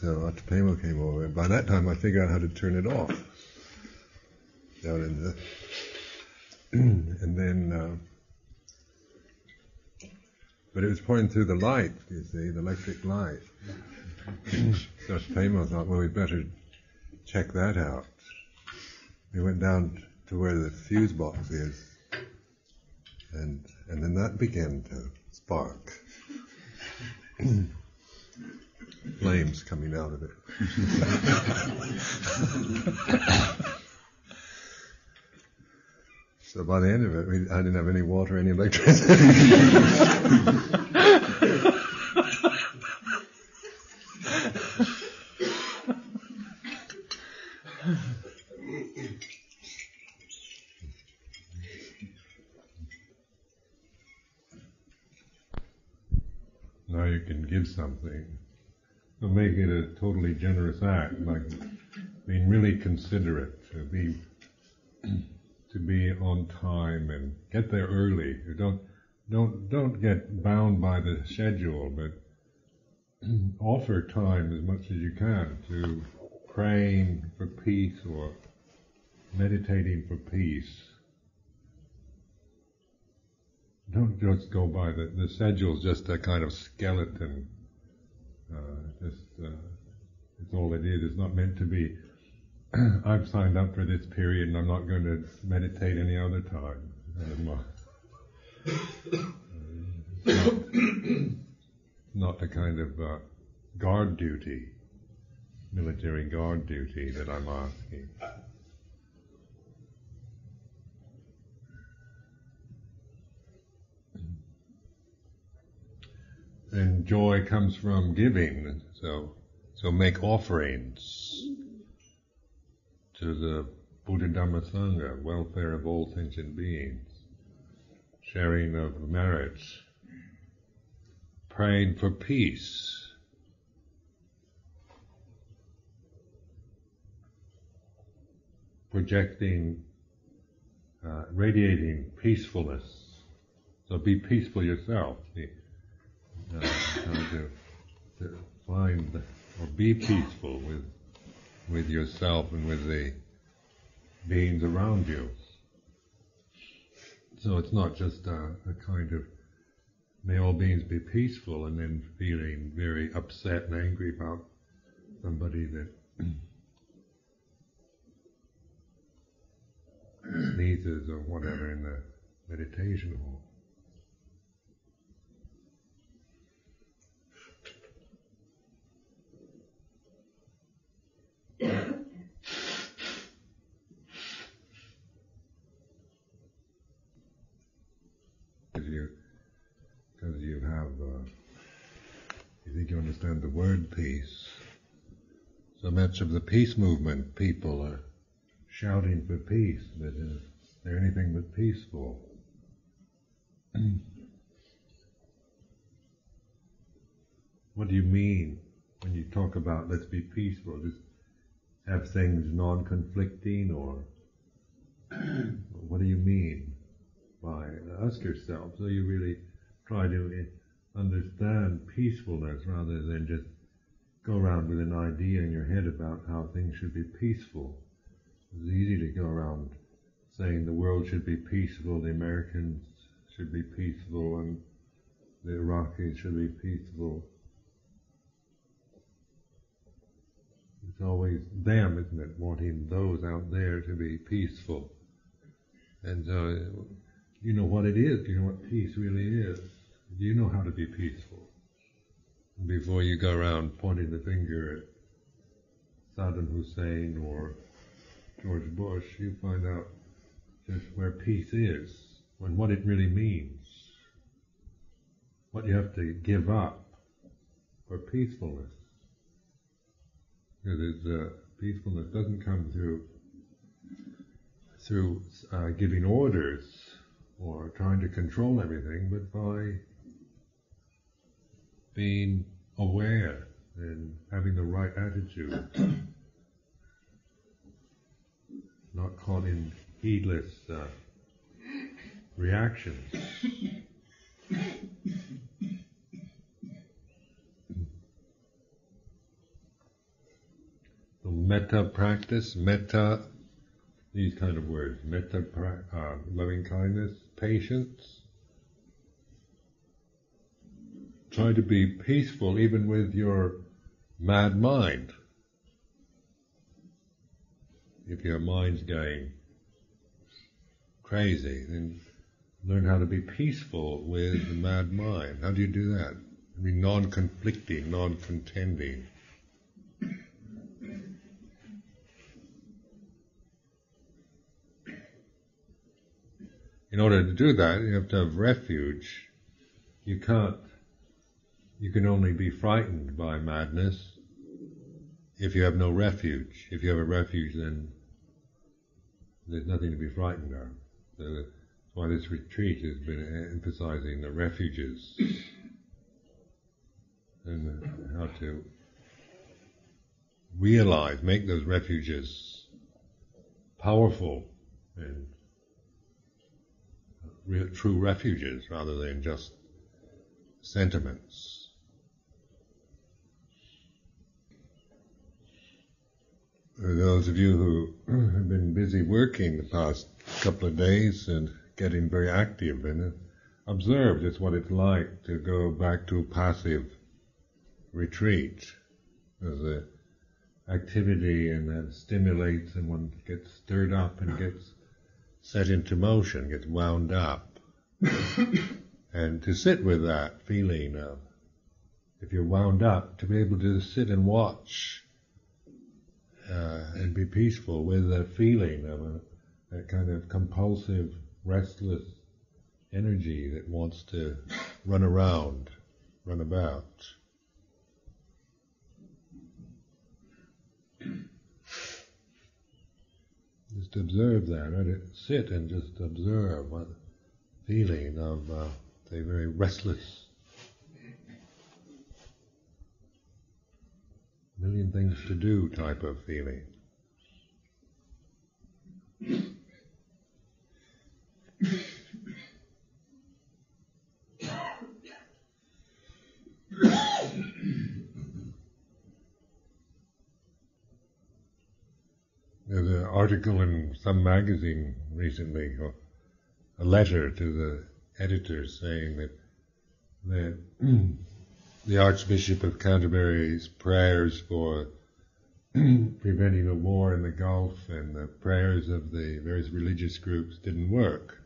so Atapemo came over, and by that time I figured out how to turn it off. Down in the, and then, uh, but it was pointing through the light, you see, the electric light. so Atapemo thought, well, we better check that out. We went down to where the fuse box is, and and then that began to spark. Flames coming out of it. so by the end of it, we, I didn't have any water, any electricity. now you can give something. Make it a totally generous act, like being really considerate, to be to be on time and get there early. Don't don't don't get bound by the schedule, but offer time as much as you can to praying for peace or meditating for peace. Don't just go by the the schedule's just a kind of skeleton. Uh, just uh, it's all it is. It's not meant to be. I've signed up for this period, and I'm not going to meditate any other time. Um, not, not the kind of uh, guard duty, military guard duty that I'm asking. And joy comes from giving, so so make offerings to the Buddha Dhamma Sangha, welfare of all things and beings, sharing of merits, praying for peace. Projecting, uh, radiating peacefulness. So be peaceful yourself. Uh, to, to find or be peaceful with with yourself and with the beings around you. So it's not just a, a, kind of may all beings be peaceful and then feeling very upset and angry about somebody that sneezes or whatever in the meditation hall. you, because you have, uh, you you understand the word peace. So much of the peace movement, people are shouting for peace, but they're anything but peaceful. what do you mean when you talk about let's be peaceful? Just have things non-conflicting, or what do you mean? by ask yourself so you really try to understand peacefulness rather than just go around with an idea in your head about how things should be peaceful. It's easy to go around saying the world should be peaceful, the Americans should be peaceful, and the Iraqis should be peaceful. It's always them, isn't it, wanting those out there to be peaceful. And so you know what it is? You know what peace really is? Do you know how to be peaceful? Before you go around pointing the finger at Saddam Hussein or George Bush, you find out just where peace is and what it really means. What you have to give up for peacefulness. Because uh, peacefulness doesn't come through through uh, giving orders or trying to control everything, but by being aware and having the right attitude, not caught in heedless uh, reactions. metta practice, metta, these kind of words, metta, uh, loving kindness, patience. Try to be peaceful even with your mad mind. If your mind's going crazy, then learn how to be peaceful with the mad mind. How do you do that? Be non-conflicting, non-contending. In order to do that, you have to have refuge. You can't, you can only be frightened by madness if you have no refuge. If you have a refuge, then there's nothing to be frightened of. So that's why this retreat has been emphasizing the refuges and how to realize, make those refuges powerful and real, true refuges rather than just sentiments. Uh, those of you who have been busy working the past couple of days and getting very active and it, observe just what it's like to go back to passive retreat. There's a activity and that stimulates and one gets stirred up and gets set into motion, gets wound up. and to sit with that feeling of, if you're wound up, to be able to sit and watch uh, and be peaceful with that feeling of a, that kind of compulsive, restless energy that wants to run around, run about. Just observe that, right? Sit and just observe what feeling of, uh, very restless. Million things to do type of feeling. There's an article in some magazine recently, or a letter to the editors saying that that the Archbishop of Canterbury's prayers for preventing a war in the Gulf and the prayers of the various religious groups didn't work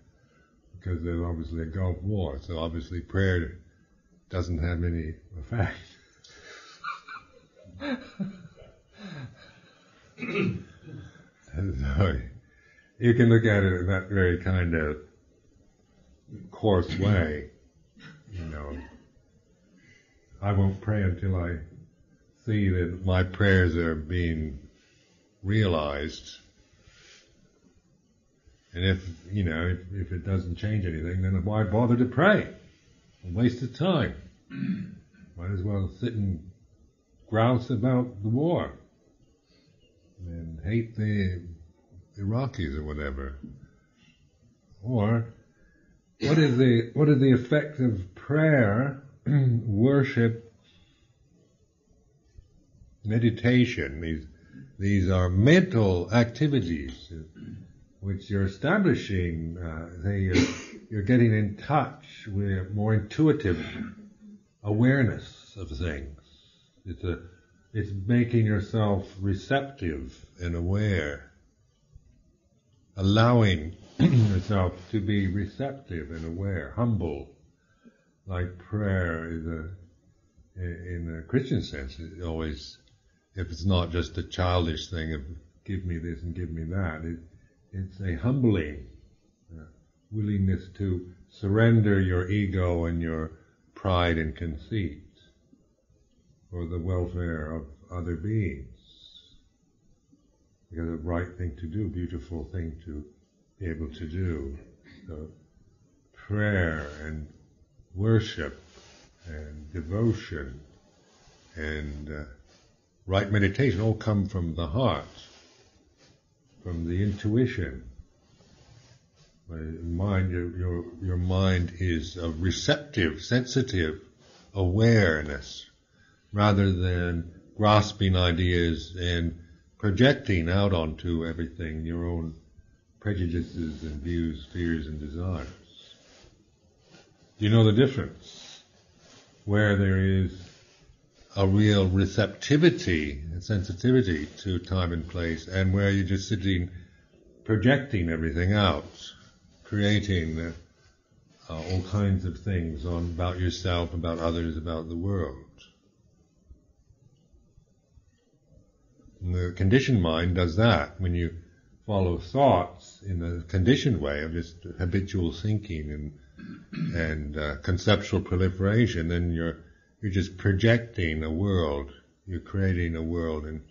because there's obviously a Gulf War, so obviously prayer doesn't have any effect. so you can look at it in that very kind of coarse way. You know, I won't pray until I see that my prayers are being realized. And if, you know, if, if it doesn't change anything, then why bother to pray? A waste of time. Might as well sit and grouse about the war and hate the Iraqis or whatever. Or what is the what is the effect of prayer, worship, meditation? These these are mental activities which you're establishing. Uh, you're, you're getting in touch with more intuitive awareness of things. It's a it's making yourself receptive and aware, allowing yourself to be receptive and aware, humble, like prayer is a, in a Christian sense, it always, if it's not just a childish thing of give me this and give me that, it, it's a humbling uh, willingness to surrender your ego and your pride and conceit for the welfare of other beings. Because a right thing to do, beautiful thing to be able to do. So prayer and worship and devotion and uh, right meditation all come from the heart, from the intuition. Mind, your, your, your mind is a receptive, sensitive awareness rather than grasping ideas and projecting out onto everything your own prejudices and views, fears and desires. You know the difference? Where there is a real receptivity and sensitivity to time and place, and where you're just sitting projecting everything out, creating uh, all kinds of things on about yourself, about others, about the world. And the conditioned mind does that when you follow thoughts in a conditioned way of just habitual thinking and and uh, conceptual proliferation, then you're you're just projecting a world. You're creating a world and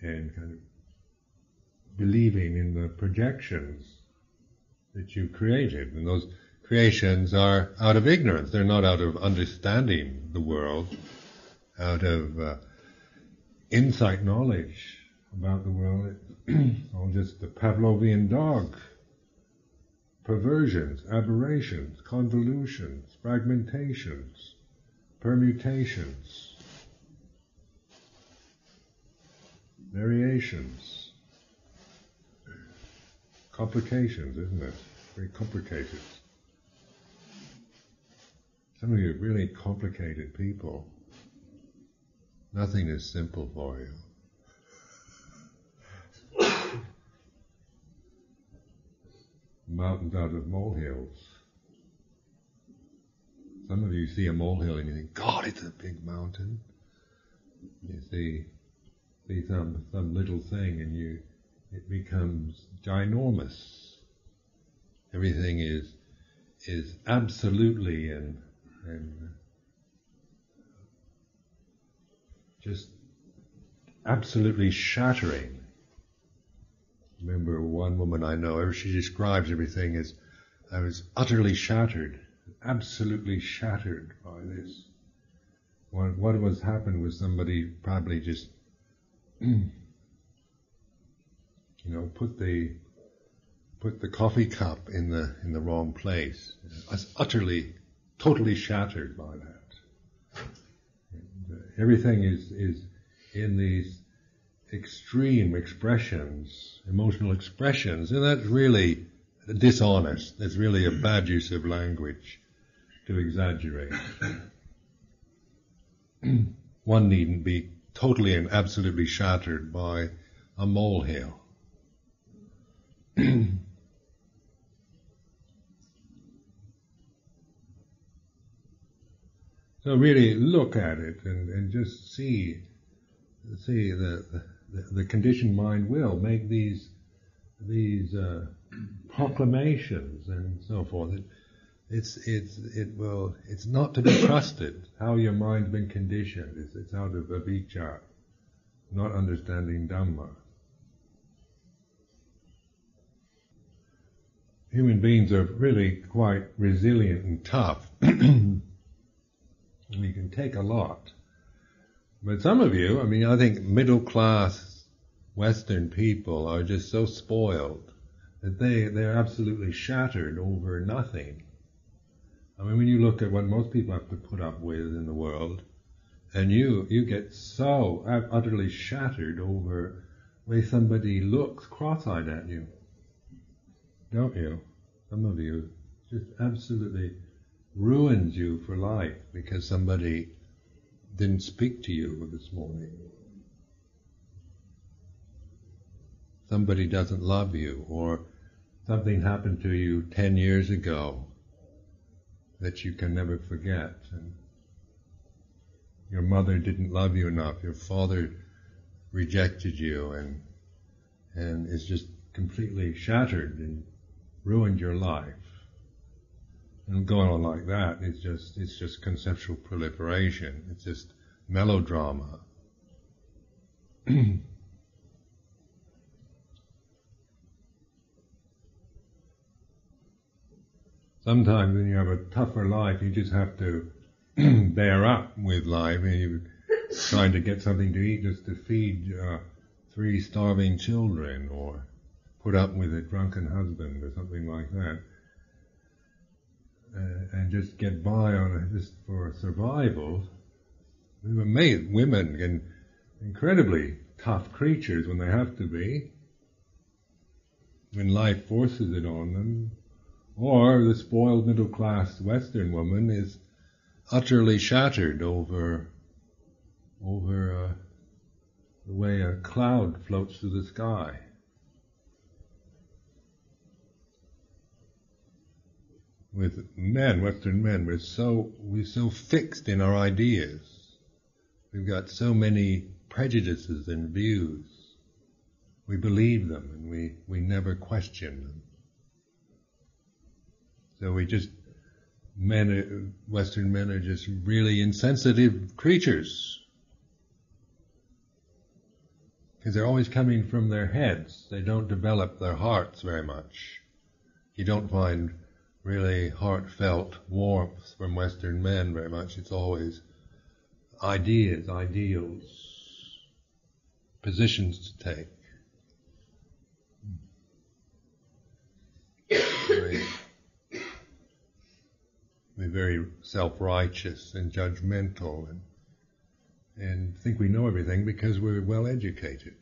and kind of believing in the projections that you've created, and those creations are out of ignorance. They're not out of understanding the world, out of uh, insight knowledge about the world. It's all just the Pavlovian dog. Perversions, aberrations, convolutions, fragmentations, permutations, variations, complications, isn't it? Very complicated. Some of you are really complicated people. Nothing is simple for you. Mountains out of molehills. Some of you see a molehill and you think, God, it's a big mountain. You see, see some some little thing and you it becomes ginormous. Everything is is absolutely and and just absolutely shattering. Remember one woman I know, she describes everything as I was utterly shattered absolutely shattered by this. What, what was happened was somebody probably just, you know, put the put the coffee cup in the in the wrong place. I was utterly, totally shattered by that. Uh, everything is is in these extreme expressions, emotional expressions, and that's really dishonest. That's really a bad use of language to exaggerate. One needn't be totally and absolutely shattered by a molehill. so really look at it and, and just see see the, the, the conditioned mind will make these these uh, proclamations and so forth. It, it's it's it will it's not to be trusted. How your mind's been conditioned. It's, it's out of avijja, not understanding Dhamma. Human beings are really quite resilient and tough. you can take a lot. But some of you, I mean, I think middle class Western people are just so spoiled that they, they're absolutely shattered over nothing. I mean, when you look at what most people have to put up with in the world, and you you get so utterly shattered over way somebody looks cross-eyed at you, don't you? Some of you just absolutely ruins you for life because somebody didn't speak to you this morning. Somebody doesn't love you, or something happened to you ten years ago that you can never forget. And your mother didn't love you enough. Your father rejected you and and is just completely shattered and ruined your life. And going on like that is just it's just conceptual proliferation. It's just melodrama. sometimes when you have a tougher life, you just have to bear up with life. And you're trying to get something to eat just to feed uh, three starving children, or put up with a drunken husband, or something like that, uh, and just get by on just for survival. We were made women can incredibly tough creatures when they have to be, when life forces it on them, or the spoiled middle class Western woman is utterly shattered over over uh, the way a cloud floats through the sky. With men, Western men, we're so we're so fixed in our ideas. We've got so many prejudices and views. We believe them and we, we never question them. So we just men, Western men are just really insensitive creatures. Because they're always coming from their heads. They don't develop their hearts very much. You don't find really heartfelt warmth from Western men very much. It's always ideas, ideals, positions to take. Very, very self-righteous and judgmental and and think we know everything because we're well educated.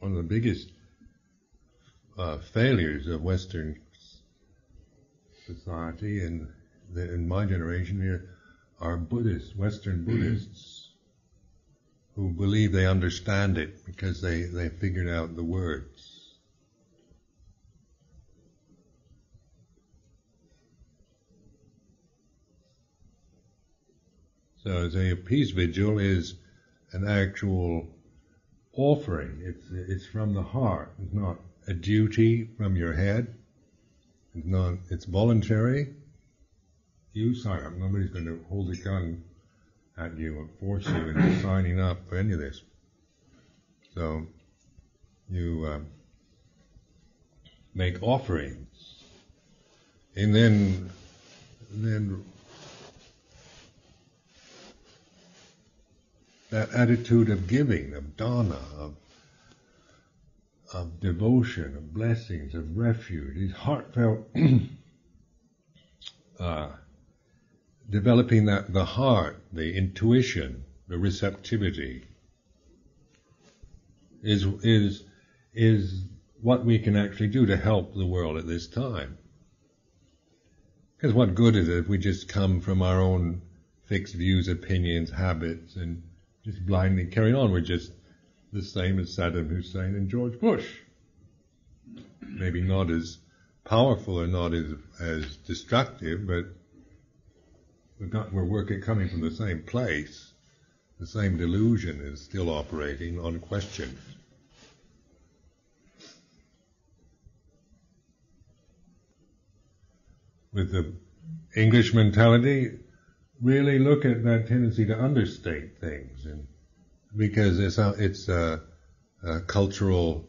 One of the biggest uh, failures of Western society and in my generation here are Buddhists, Western Buddhists, who believe they understand it because they, they figured out the words. So a peace vigil is an actual offering. It's, it's from the heart. It's not a duty from your head. It's not, it's voluntary. You sign up. Nobody's going to hold a gun at you and force you into signing up for any of this. So, you uh, make offerings. And then, then that attitude of giving, of dana, of, of devotion, of blessings, of refuge, these heartfelt, uh, developing that, the heart, the intuition, the receptivity, is, is, is what we can actually do to help the world at this time. Because what good is it if we just come from our own fixed views, opinions, habits, and just blindly carrying on. We're just the same as Saddam Hussein and George Bush. Maybe not as powerful or not as, as destructive, but we're, not, we're working, coming from the same place. The same delusion is still operating unquestioned. With the English mentality, really look at that tendency to understate things, and because it's a, it's a, a cultural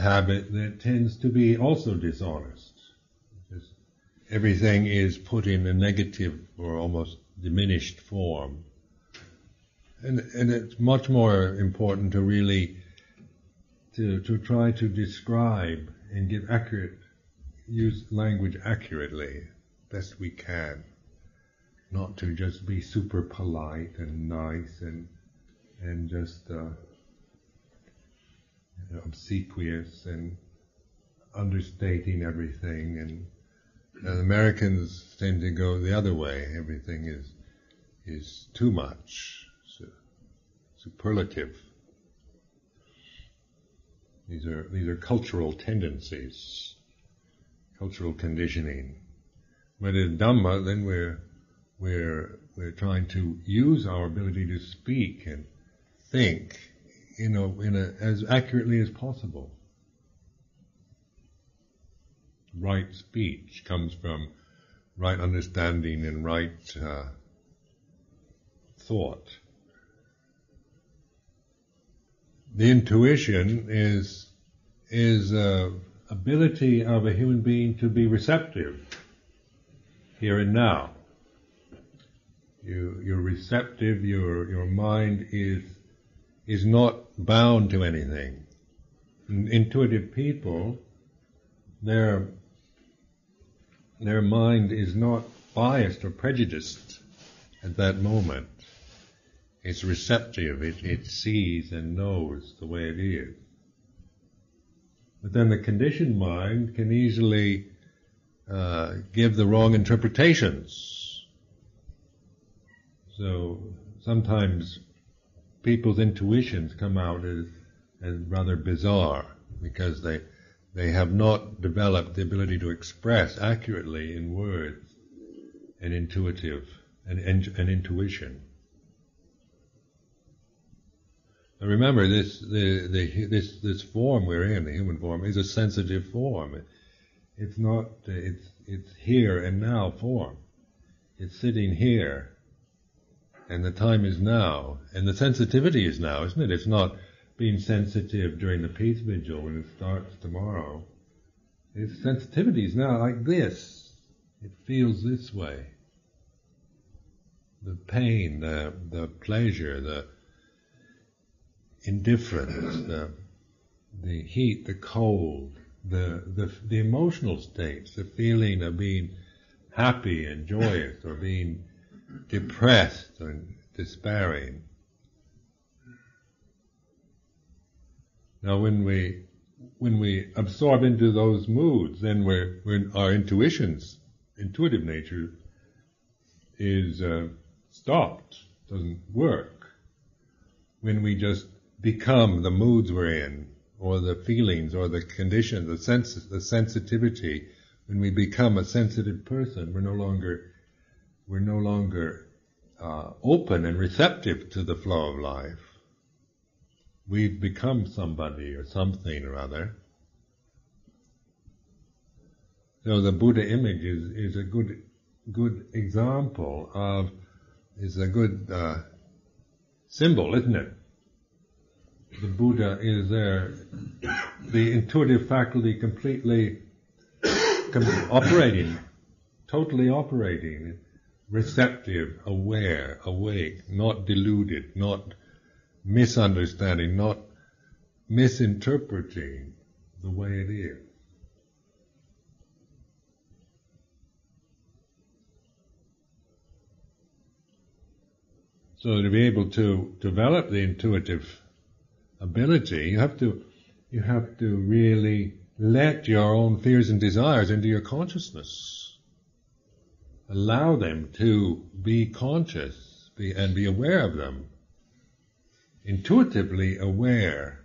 habit that tends to be also dishonest. Everything is put in a negative or almost diminished form. And, and it's much more important to really to, to try to describe and give accurate, use language accurately, best we can not to just be super polite and nice and and just uh, obsequious and understating everything and, and Americans tend to go the other way. Everything is is too much, superlative. These are these are cultural tendencies, cultural conditioning. But in Dhamma, then we're we're, we're trying to use our ability to speak and think, you know, in a, as accurately as possible. Right speech comes from right understanding and right uh, thought. The intuition is is uh, ability of a human being to be receptive here and now you, you're receptive, your, your mind is, is not bound to anything. Intuitive people, their, their mind is not biased or prejudiced at that moment. It's receptive. It, it sees and knows the way it is. But then the conditioned mind can easily uh, give the wrong interpretations. So sometimes people's intuitions come out as, as rather bizarre because they they have not developed the ability to express accurately in words an intuitive an, an intuition. Now remember, this the, the this this form we're in, the human form, is a sensitive form. It's not. It's it's here and now form. It's sitting here, and the time is now, and the sensitivity is now, isn't it? It's not being sensitive during the peace vigil when it starts tomorrow. Its sensitivity is now like this. It feels this way. The pain, the, the pleasure, the indifference, the, the heat, the cold, the, the, the emotional states, the feeling of being happy and joyous or being depressed and despairing, Now, when we when we absorb into those moods, then we're, our intuitions, intuitive nature, is uh, stopped, doesn't work. When we just become the moods we're in, or the feelings, or the condition, the sense, the sensitivity, when we become a sensitive person, we're no longer, we're no longer uh, open and receptive to the flow of life we've become somebody or something or other. So the Buddha image is, is a good good example of is a good uh, symbol, isn't it? The Buddha is there, the intuitive faculty completely com- operating, totally operating, receptive, aware, awake, not deluded, not misunderstanding, not misinterpreting the way it is. So to be able to develop the intuitive ability, you have to you have to really let your own fears and desires into your consciousness. Allow them to be conscious be, and be aware of them intuitively aware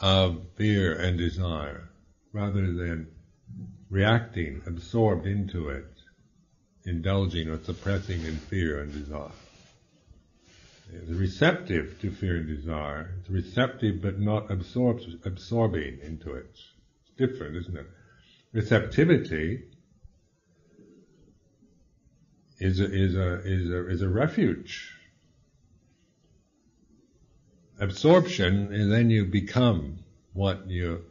of fear and desire rather than reacting, absorbed into it, indulging or suppressing in fear and desire. It's receptive to fear and desire. It's receptive but not absorbs, absorbing into it. It's different, isn't it? Receptivity is a, is a, is a, is a refuge absorption, and then you become what you,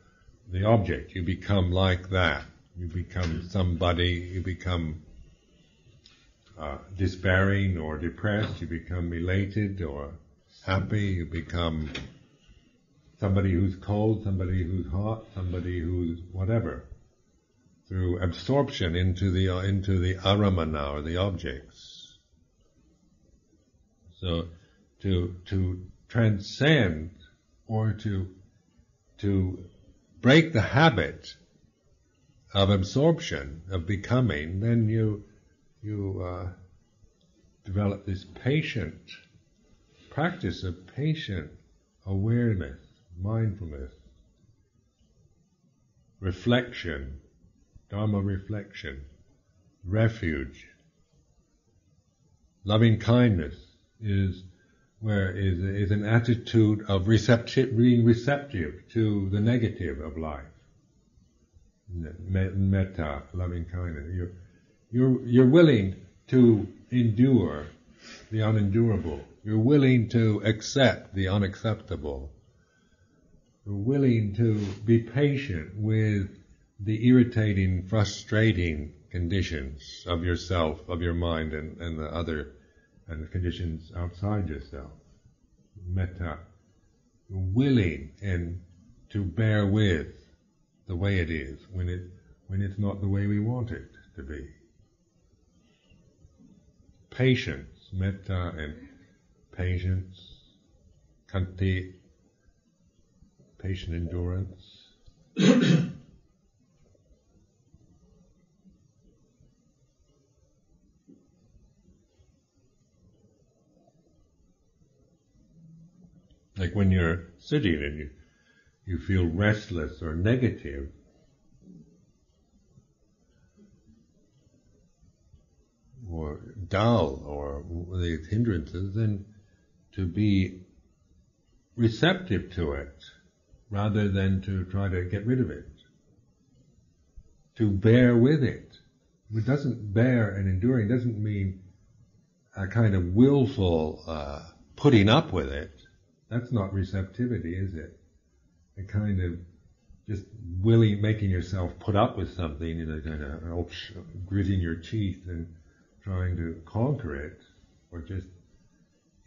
the object. You become like that. You become somebody. You become uh, despairing or depressed. You become elated or happy. You become somebody who's cold, somebody who's hot, somebody who's whatever. Through absorption into the uh, into the aramana or the objects. So to to transcend or to to break the habit of absorption of becoming, then you you uh, develop this patient practice of patient awareness, mindfulness, reflection, dharma reflection, refuge. Loving kindness is where is, is an attitude of being receptive to the negative of life. Metta, loving kindness. You're, you're, you're willing to endure the unendurable. You're willing to accept the unacceptable. You're willing to be patient with the irritating, frustrating conditions of yourself, of your mind, and, and the other and the conditions outside yourself. Metta. Willing and to bear with the way it is when it when it's not the way we want it to be. Patience, metta, and patience, khanti, patient endurance. like when you're sitting and you, you feel restless or negative, or dull or the hindrances, then to be receptive to it rather than to try to get rid of it. To bear with it. It doesn't bear and enduring doesn't mean a kind of willful uh, putting up with it. That's not receptivity, is it? A kind of just willing, making yourself put up with something, you know, kind of oh, gritting your teeth and trying to conquer it, or just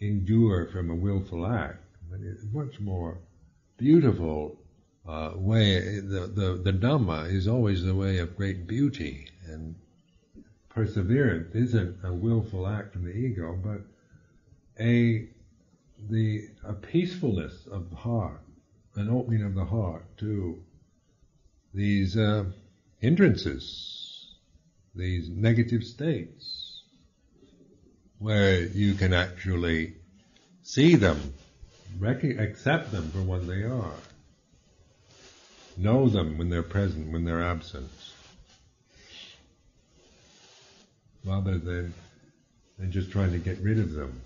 endure from a willful act. But it's much more beautiful uh, way. The, the the Dhamma is always the way of great beauty, and perseverance isn't a willful act from the ego, but a the a peacefulness of the heart, an opening of the heart to these uh, hindrances, these negative states, where you can actually see them rec- accept them for what they are. Know them when they're present, when they're absent. Rather than, than just trying to get rid of them.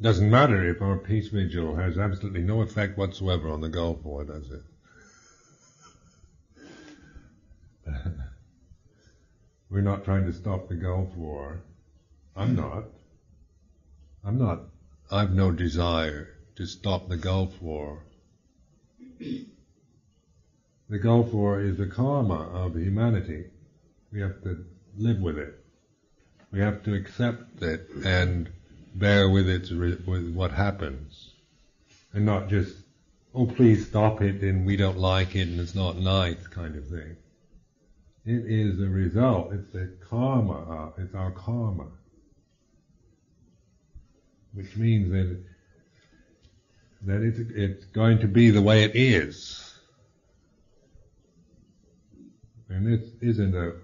Doesn't matter if our peace vigil has absolutely no effect whatsoever on the Gulf War, does it? We're not trying to stop the Gulf War. I'm not. I'm not. I've no desire to stop the Gulf War. The Gulf War is the karma of humanity. We have to live with it. We have to accept it and bear with it, with what happens. And not just, oh please stop it and we don't like it and it's not nice kind of thing. It is a result, it's the karma, uh, it's our karma which means that that it's, it's going to be the way it is. And this isn't a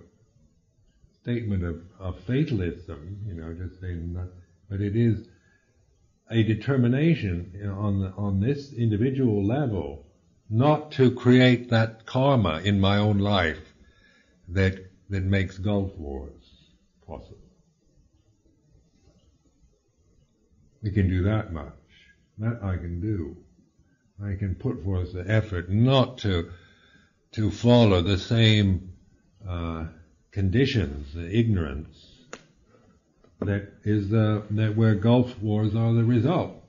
statement of, of fatalism, you know, just saying that, but it is a determination on the, on this individual level not to create that karma in my own life that that makes Gulf wars possible. We can do that much. That I can do. I can put forth the effort not to to follow the same uh, conditions, the ignorance that is the that where Gulf wars are the results.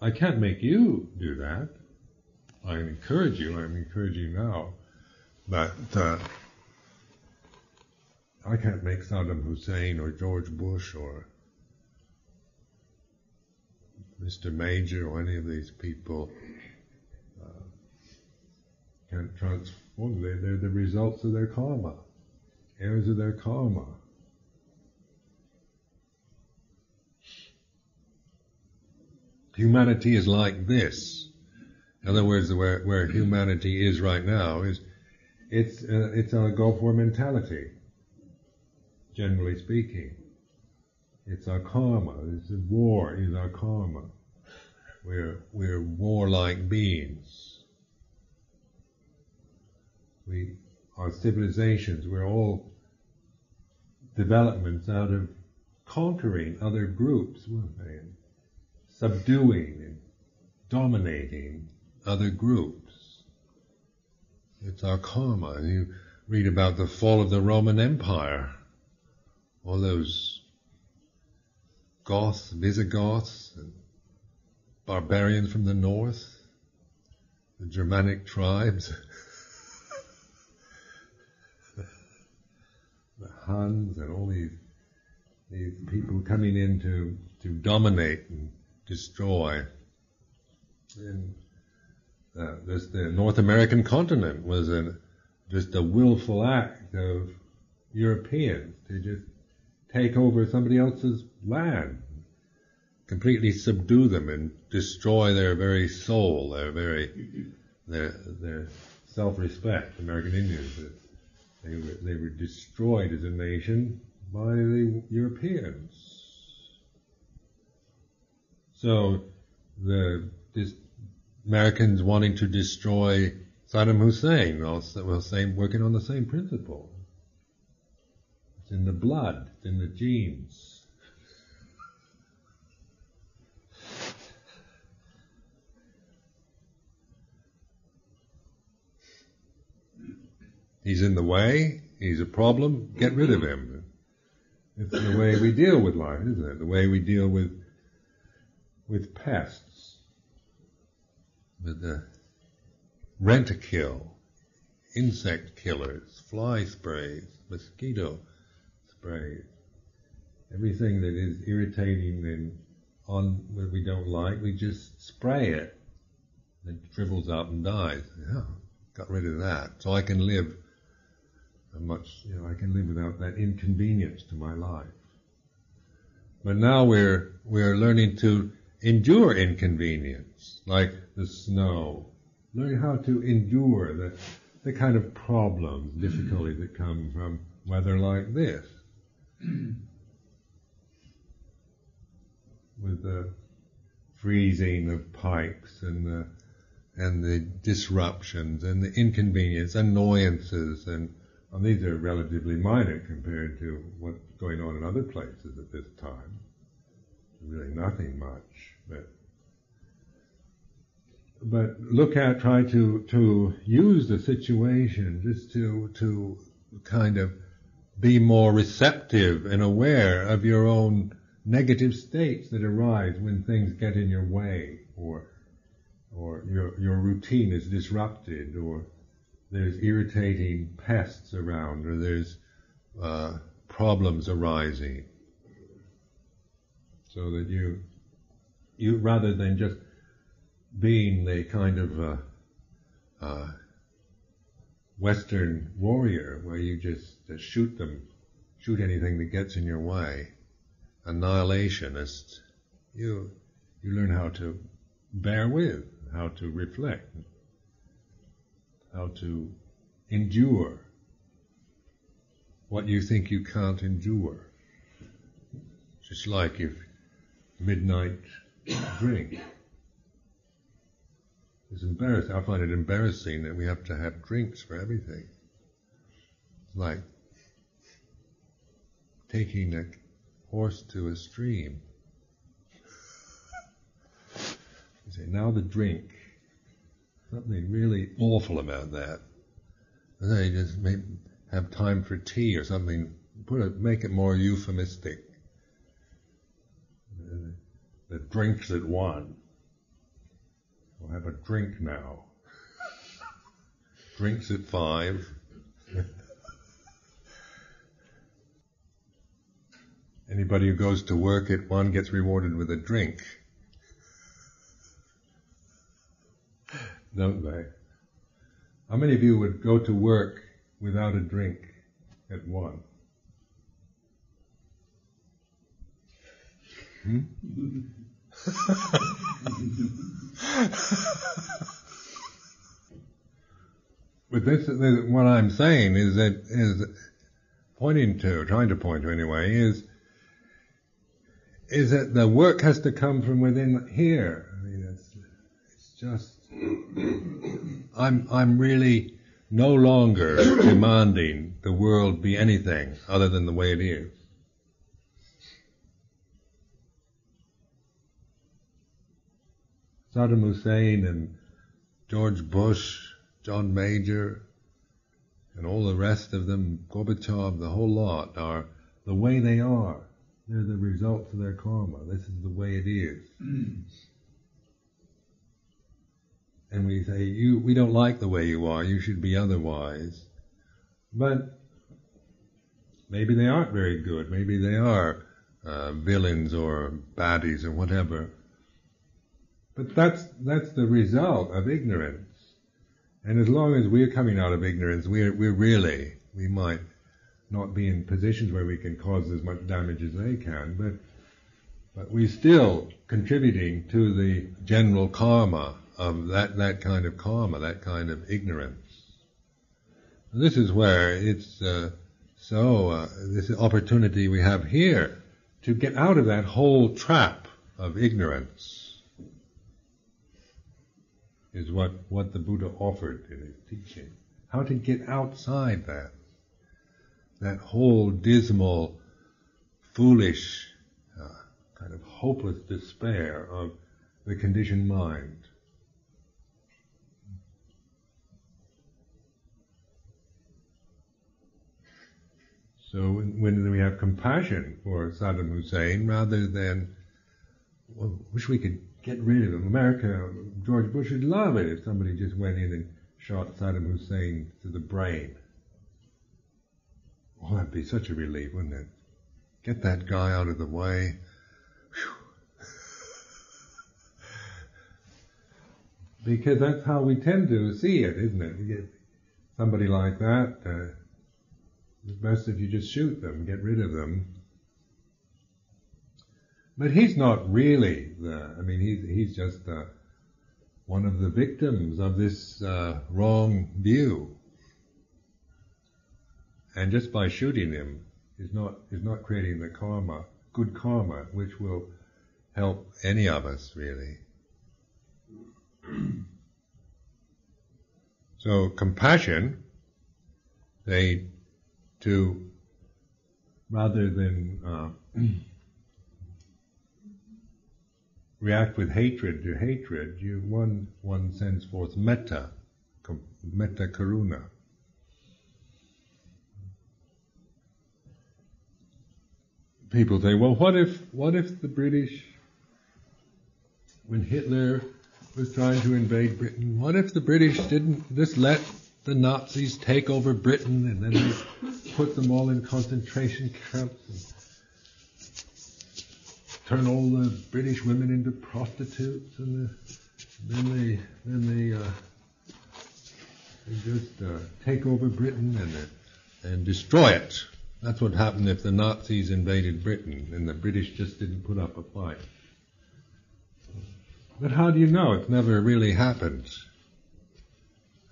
I can't make you do that. I encourage you. I'm encouraging you now, but uh, I can't make Saddam Hussein or George Bush or Mr. Major or any of these people uh, can't transform. They're the results of their karma, heirs of their karma. Humanity is like this. In other words, where, where humanity is right now is it's uh, it's a Gulf War mentality generally speaking. It's our karma. This is war is our karma. We're, we're warlike beings. We, our civilizations, we're all developments out of conquering other groups, and subduing and dominating other groups. It's our karma. You read about the fall of the Roman Empire all those Goths, Visigoths, and barbarians from the north, the Germanic tribes, the Huns, and all these these people coming in to, to dominate and destroy. And uh, this, the North American continent was a just a willful act of Europeans to just take over somebody else's land, completely subdue them and destroy their very soul, their very their their self-respect. American Indians, they were, they were destroyed as a nation by the Europeans. So the this Americans wanting to destroy Saddam Hussein, well, same working on the same principle. It's in the blood, it's in the genes. He's in the way, he's a problem, get rid of him. It's the way we deal with life, isn't it? The way we deal with with pests, with the Rentokil, insect killers, fly sprays, mosquito sprays, everything that is irritating and on what we don't like, we just spray it. It shrivels up and dies. Yeah, got rid of that. So I can live much, you know, I can live without that inconvenience to my life. But now we're, we're learning to endure inconvenience, like the snow. Learning how to endure the, the kind of problems, difficulties that come from weather like this. With the freezing of pipes and the and the disruptions and the inconvenience, annoyances, and, and these are relatively minor compared to what's going on in other places at this time. Really nothing much, but but look at try to to use the situation just to to kind of be more receptive and aware of your own negative states that arise when things get in your way or or your your routine is disrupted or there's irritating pests around or there's uh, problems arising. So that you you rather than just being the kind of uh, uh, Western warrior where you just uh, shoot them, shoot anything that gets in your way, annihilationist, you you learn how to bear with, how to reflect, how to endure what you think you can't endure. Just like if midnight drink. It's embarrassing. I find it embarrassing that we have to have drinks for everything. Like taking a horse to a stream. You say, now the drink. Something really awful about that. And then you just have time for tea or something. Put it, make it more euphemistic. The drinks at one. We'll have a drink now. Drinks at five. Anybody who goes to work at one gets rewarded with a drink. Don't they? How many of you would go to work without a drink at one? Hmm? but this, this, what I'm saying is that is pointing to, trying to point to anyway, is is that the work has to come from within here. I mean, it's, it's just I'm I'm really no longer demanding the world be anything other than the way it is. Saddam Hussein and George Bush, John Major, and all the rest of them, Gorbachev, the whole lot, are the way they are. They're the results of their karma. This is the way it is. and we say, you, we don't like the way you are, you should be otherwise. But maybe they aren't very good. Maybe they are uh, villains or baddies or whatever. But that's, that's the result of ignorance. And as long as we're coming out of ignorance, we're, we're really, we might not be in positions where we can cause as much damage as they can, but, but we're still contributing to the general karma of that, that kind of karma, that kind of ignorance. And this is where it's uh, so, uh, this opportunity we have here to get out of that whole trap of ignorance is what, what the Buddha offered in his teaching. How to get outside that, that whole dismal, foolish, uh, kind of hopeless despair of the conditioned mind. So when, we have compassion for Saddam Hussein, rather than, well, wish we could get rid of him. America, George Bush would love it if somebody just went in and shot Saddam Hussein to the brain. Well, that'd be such a relief, wouldn't it? Get that guy out of the way. because that's how we tend to see it, isn't it? Somebody like that, uh, it's best if you just shoot them, get rid of them, but he's not really the, I mean, he's, he's just uh, one of the victims of this uh, wrong view. And just by shooting him is not, is not creating the karma, good karma, which will help any of us really. so compassion, they, to, rather than uh, react with hatred to hatred, you one one sends forth metta, metta karuna. People say, well, what if what if the British, when Hitler was trying to invade Britain, what if the British didn't just let the Nazis take over Britain and then they put them all in concentration camps? And turn all the British women into prostitutes, and the, then they then they, uh, they just uh, take over Britain and uh, and destroy it. That's what happened if the Nazis invaded Britain and the British just didn't put up a fight. But how do you know? It never really happened.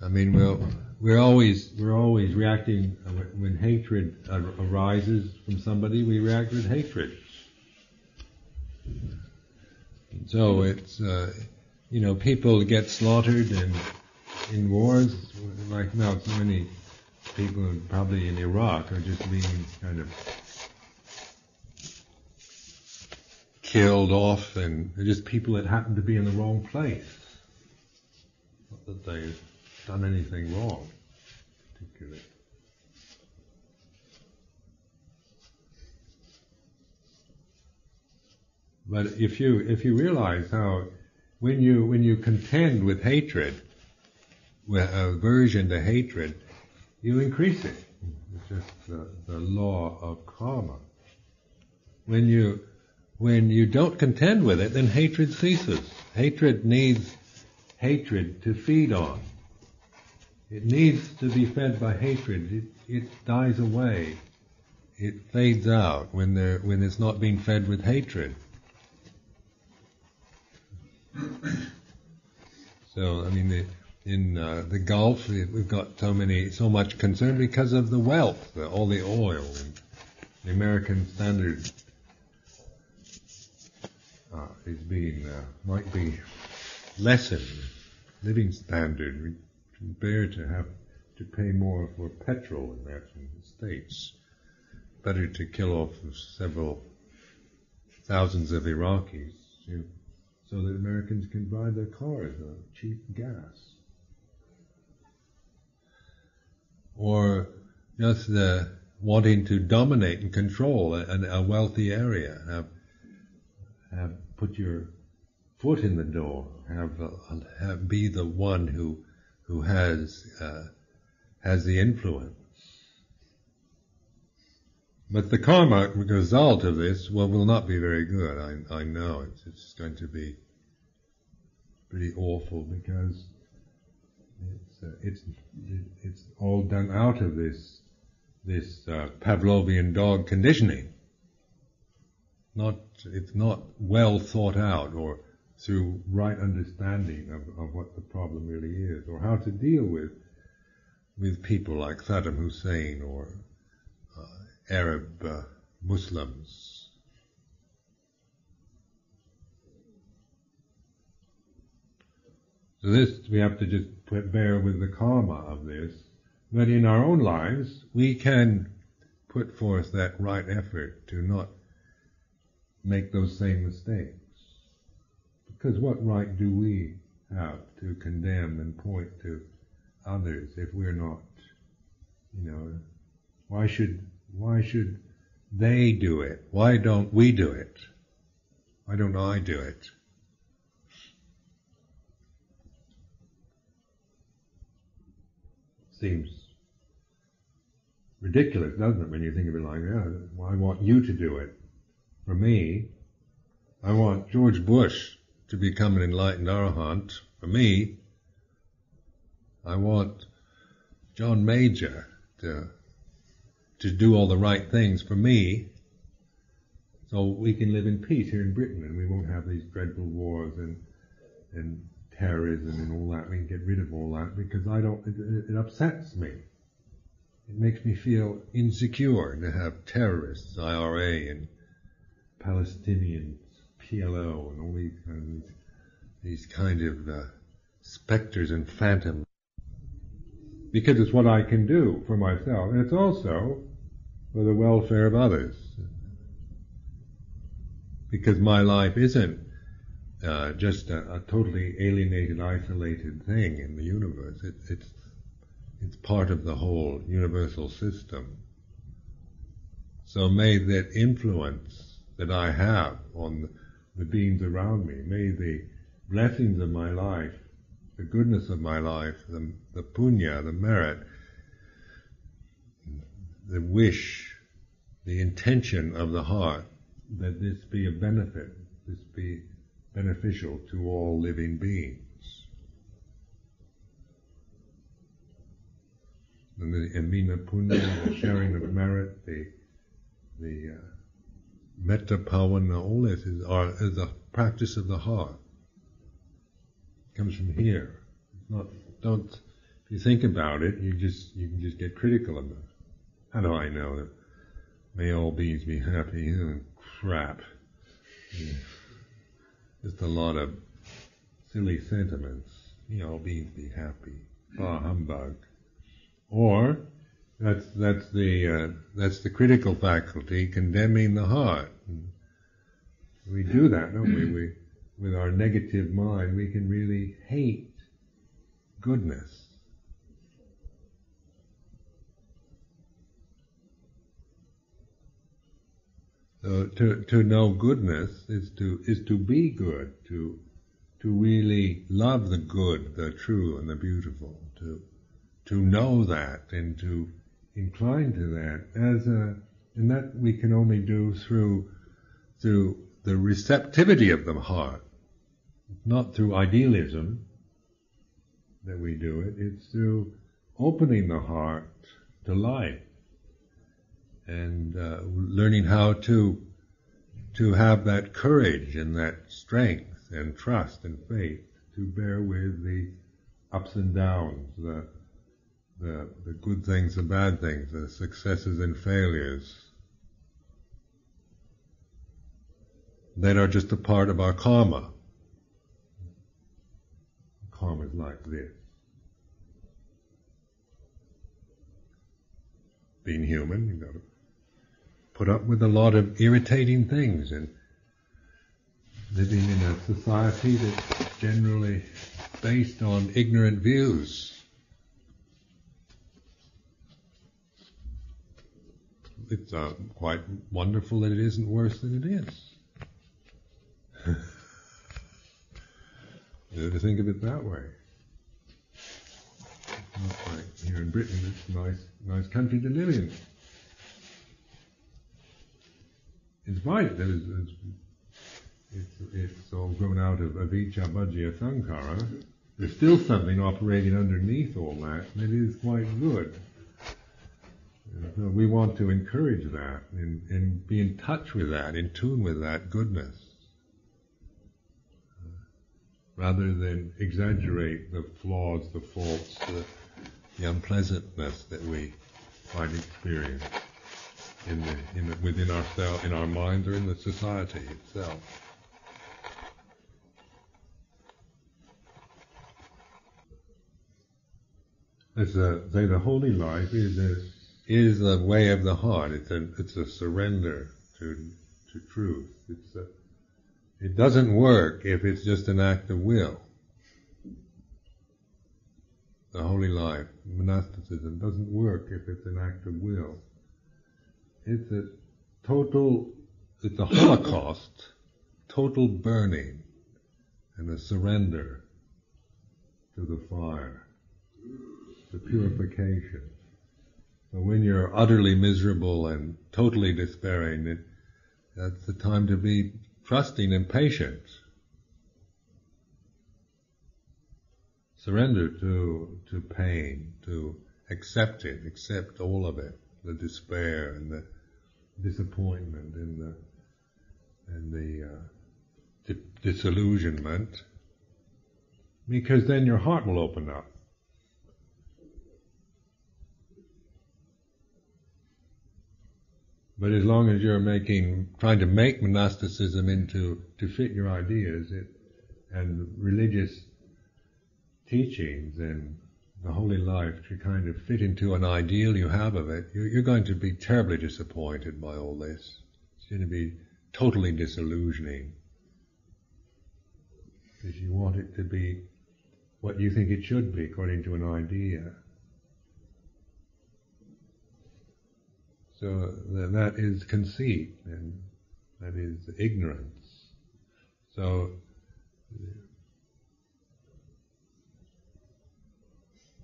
I mean, we'll, we're always we're always reacting when hatred arises from somebody. We react with hatred. So it's, uh, you know, people get slaughtered and in wars, like now so many people probably in Iraq are just being kind of killed off and just people that happen to be in the wrong place. Not that they've done anything wrong, particularly. But if you if you realize how when you when you contend with hatred, with aversion to hatred, you increase it. It's just the, the law of karma. When you when you don't contend with it, then hatred ceases. Hatred needs hatred to feed on. It needs to be fed by hatred. It, it dies away. It fades out when there when it's not being fed with hatred. so, I mean, the, in uh, the Gulf, we've got so many, so much concern because of the wealth, the, all the oil, and the American standard uh, is being uh, might be lessened. Living standard, can bear to have to pay more for petrol in that in the states. Better to kill off several thousands of Iraqis. So that Americans can buy their cars on cheap gas. Or just the wanting to dominate and control a, a wealthy area, have, have put your foot in the door, have, uh, have be the one who who has uh, has the influence. But the karma result of this, well, will not be very good. I, I know it's, it's going to be pretty awful because it's uh, it's it's all done out of this this uh, Pavlovian dog conditioning. Not it's not well thought out or through right understanding of, of what the problem really is or how to deal with with people like Saddam Hussein or uh, Arab uh, Muslims. So this we have to just put, bear with the karma of this. But in our own lives we can put forth that right effort to not make those same mistakes. Because what right do we have to condemn and point to others if we're not, you know, why should, why should they do it? Why don't we do it? Why don't I do it? Seems ridiculous, doesn't it, when you think of it like that? I want you to do it. For me, I want George Bush to become an enlightened arahant. For me, I want John Major to to do all the right things for me, so we can live in peace here in Britain, and we won't have these dreadful wars and and terrorism and all that. We can get rid of all that because I don't. It, it upsets me. It makes me feel insecure to have terrorists, IRA and Palestinians, PLO, and all these kind of these, these kind of uh, specters and phantoms because it's what I can do for myself, and it's also for the welfare of others. Because my life isn't uh, just a, a, totally alienated, isolated thing in the universe. It, it's it's part of the whole universal system. So may that influence that I have on the, beings around me, may the blessings of my life the goodness of my life, the, the punya, the merit, the wish, the intention of the heart, that this be a benefit, this be beneficial to all living beings. And the amina punya, the sharing of merit, the the uh, metta bhavana, all this is, are, is a practice of the heart It comes from here. Not, don't, if you think about it, you just, you can just get critical of it. How do I know that may all beings be happy? Oh, crap. Yeah. Just a lot of silly sentiments. May all beings be happy. Bah humbug. Or, that's, that's the, uh, that's the critical faculty condemning the heart. And we do that, don't we? We, with our negative mind, we can really hate goodness. So to, to know goodness is to, is to be good, to, to really love the good, the true and the beautiful, to, to know that and to incline to that as a, and that we can only do through, through the receptivity of the heart not through idealism that we do it, it's through opening the heart to life and uh, learning how to to have that courage and that strength and trust and faith to bear with the ups and downs, the the, the good things, the bad things, the successes and failures that are just a part of our karma karma is like this. Being human, you've got to put up with a lot of irritating things and living in a society that's generally based on ignorant views. It's uh, quite wonderful that it isn't worse than it is. To think of it that way. Like here in Britain, it's a nice, nice country to live in. It's right, there's, there's, it's, it's all grown out of avijja paccaya sankhara, there's still something operating underneath all that, it is quite good. So we want to encourage that and, and be in touch with that, in tune with that goodness, rather than exaggerate the flaws, the faults, the, the unpleasantness that we might experience in the, in the, within ourselves, in our minds, or in the society itself. As uh, a, say, the holy life is a is a way of the heart. It's a it's a surrender to to truth. It's a, it doesn't work if it's just an act of will. The holy life, monasticism, doesn't work if it's an act of will. It's a total, it's a holocaust, total burning, and a surrender to the fire, the purification. So when you're utterly miserable and totally despairing, it, that's the time to be trusting and patient. Surrender to, to pain, to accept it, accept all of it, the despair and the disappointment and the, and the uh, di- disillusionment, because then your heart will open up. But as long as you're making, trying to make monasticism into, to fit your ideas, it, and religious teachings and the holy life to kind of fit into an ideal you have of it, you're, you're going to be terribly disappointed by all this. It's going to be totally disillusioning. Because you want it to be what you think it should be according to an idea. So that is conceit and that is ignorance. So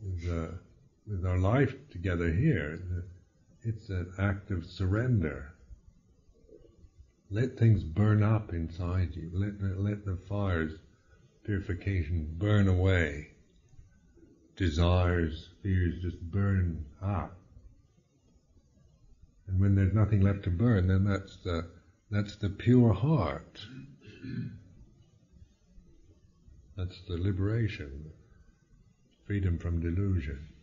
with, uh, with our life together here, it's an act of surrender. Let things burn up inside you. Let let the fires, purification, burn away. Desires, fears, just burn up. And when there's nothing left to burn, then that's the, that's the pure heart. That's the liberation, freedom from delusion.